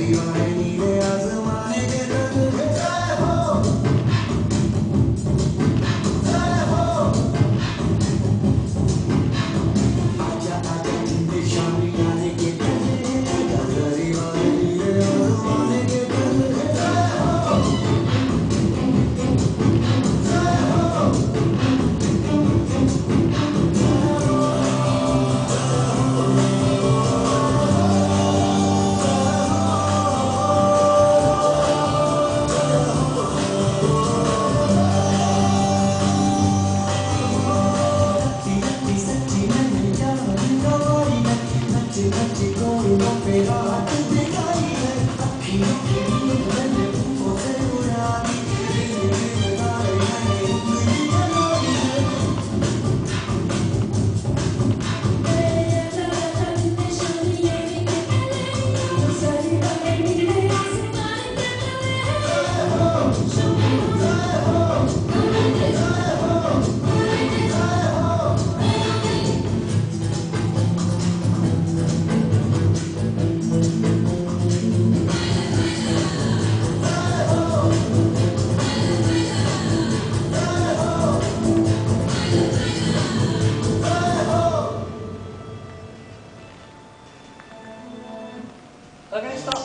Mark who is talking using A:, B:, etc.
A: Are you on any Let me go, you won't be long.
B: わ
A: かました。